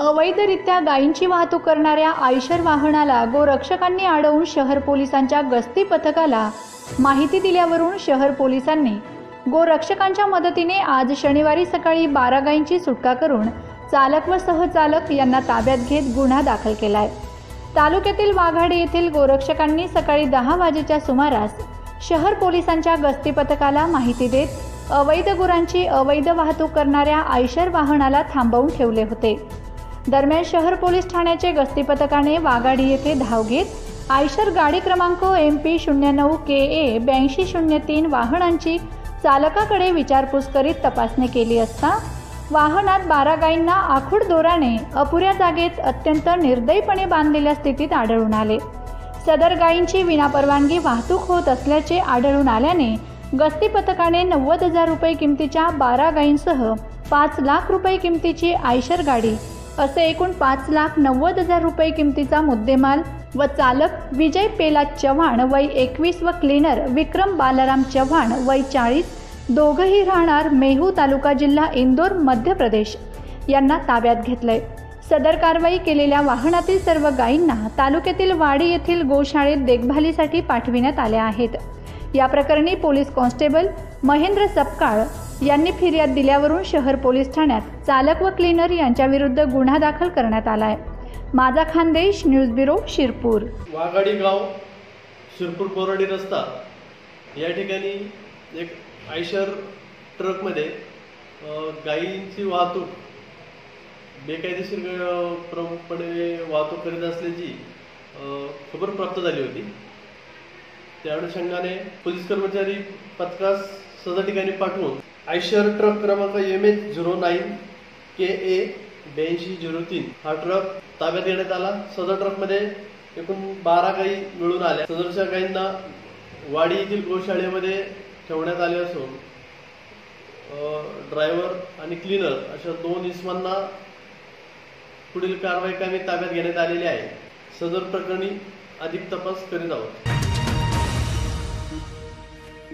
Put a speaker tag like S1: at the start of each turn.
S1: अवैधरित्या गायींची वाहतूक करणाऱ्या आयशर वाहनाला गोरक्षकांनी अडवून शहर पोलिसांच्या गस्ती पथकाला माहिती दिल्यावरून शहर पोलिसांनी गोरक्षकांच्या मदतीने आज शनिवारी सकाळी बारा गायींची सुटका करून चालक व सहचालक यांना ताब्यात घेत गुन्हा दाखल केलाय. तालुक्यातील वाघाडी येथील गोरक्षकांनी सकाळी दहा वाजेच्या सुमारास शहर पोलिसांच्या गस्ती पथकाला माहिती देत अवैध गुरांची अवैध वाहतूक करणाऱ्या आयशर वाहनाला थांबवून ठेवले होते. दरम्यान शहर पोलीस ठाण्याचे गस्ती पथकाने वाघाडी येथे धाव घेत आयशर गाडी क्रमांक एम पी शून्य नऊ के ए ब्याऐंशी शून्य तीन वाहनांची चालकाकडे विचारपूस करीत तपासणी केली असता वाहनात बारा गायींना आखूड दोराने अपुऱ्या जागेत अत्यंत निर्दयीपणे बांधलेल्या स्थितीत आढळून आले. सदर गायींची विनापरवानगी वाहतूक होत असल्याचे आढळून आल्याने गस्ती पथकाने नव्वद हजार रुपये किमतीच्या बारा गायींसह पाच लाख रुपये किमतीची आयशर गाडी असे एकूण पाच लाख नव्वद हजार रुपये किमतीचा मुद्देमाल व चालक विजय पेला चव्हाण वय एकवीस व क्लीनर विक्रम बालाराम चव्हाण वय चाळीस. दोघंही राहणार मेहू तालुका जिल्हा इंदोर मध्य प्रदेश. यांना ताब्यात घेतलंय. सदर कारवाई केलेल्या वाहनातील सर्व गायींना तालुक्यातील वाडी येथील गोशाळेत देखभालीसाठी पाठविण्यात आल्या आहेत. या प्रकरणी पोलीस कॉन्स्टेबल महेंद्र सपकाळ यांनी फिर्याद दिल्यावरून शहर पोलीस ठाण्यात चालक व क्लिनर यांच्याविरुद्ध गुन्हा दाखल करण्यात आलाय. माझा खानदेश न्यूज ब्युरो शिरपूर.
S2: वाघाडी गाव शिरपूर कोरडी रस्ता. या ठिकाणी एक आयशर ट्रकमध्ये गायींची वाहतूक बेकायदेशीर प्रमुखपणे वाहतूक करीत असल्याची खबर प्राप्त झाली होती. त्या अनुषंगाने पोलीस कर्मचारी पथकास सदर ठिकाणी पाठवून आयशर ट्रक क्रमांक M H zero nine K A ब्याऐंशी झिरो तीन. हा ट्रक ताब्यात घेण्यात आला. सदर ट्रकमध्ये एकूण बारा गायी मिळून आल्या. सदरच्या गायींना वाडी येथील गोशाळेमध्ये ठेवण्यात आले असून ड्रायव्हर आणि क्लीनर अशा दोन इसमांना पुढील कारवाई कामी ताब्यात घेण्यात आलेली आहे. सदर प्रकरणी अधिक तपास करीत आहोत.